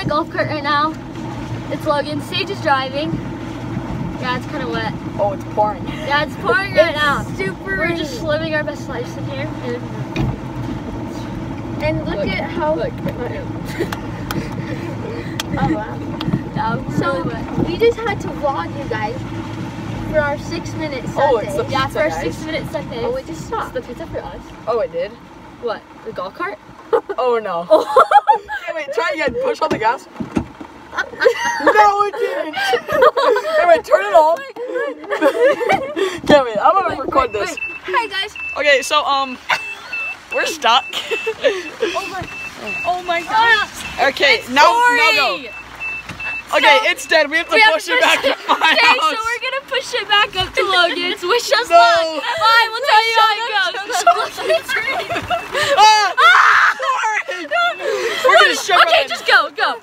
a golf cart right now. It's Logan. Sage is driving. Yeah, it's kind of wet. Oh, it's pouring. Yeah, it's pouring right now. Super We're rainy. just living our best lives in here. And and look, Look, at how. Look. Oh wow. yeah, So really we just had to vlog you guys for our six minute Sunday. Oh, it's the Yeah, for our guys. six minute Sunday. Oh, it just It's stopped. the pizza for us. Oh, it did? What? The golf cart? Oh, no. Okay, wait, try again. Push on the gas. no, it didn't. hey, wait, turn it off. okay, wait, I'm gonna record this. Hi guys. Okay, so, um, we're stuck. Oh my. oh my god. Okay, now, now go. Okay, it's dead. We have to We have push to it back it- to my Okay, house. so we're gonna push it back up to Logan's. Wish us No. luck. Bye. We'll tell you how it goes. Okay, just go, go.